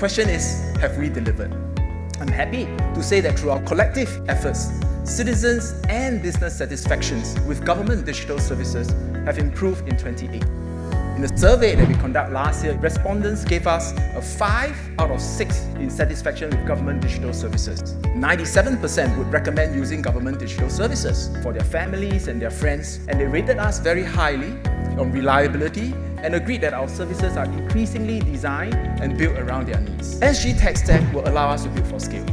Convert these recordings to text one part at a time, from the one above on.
question is, have we delivered? I'm happy to say that through our collective efforts, citizens and business satisfactions with government digital services have improved in 2018. In a survey that we conducted last year, respondents gave us a 5 out of 6 in satisfaction with government digital services. 97% would recommend using government digital services for their families and their friends, and they rated us very highly on reliability and agreed that our services are increasingly designed and built around their needs. SG Tech Stack will allow us to build for scale.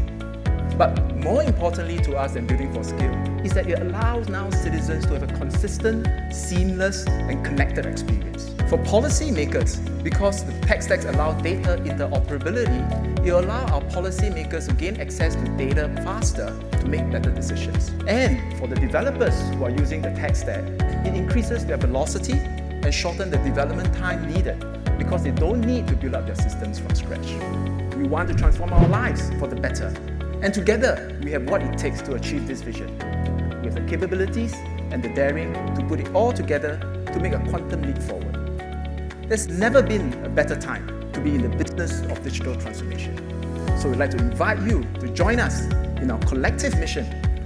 But more importantly to us than building for scale is that it allows now citizens to have a consistent, seamless and connected experience. For policymakers, because the tech stacks allow data interoperability, it allows our policymakers to gain access to data faster to make better decisions. And for the developers who are using the tech stack, it increases their velocity and shorten the development time needed because they don't need to build up their systems from scratch. We want to transform our lives for the better and together, we have what it takes to achieve this vision. We have the capabilities and the daring to put it all together to make a quantum leap forward. There's never been a better time to be in the business of digital transformation. So we'd like to invite you to join us in our collective mission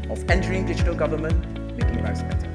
of entering digital government, making lives better.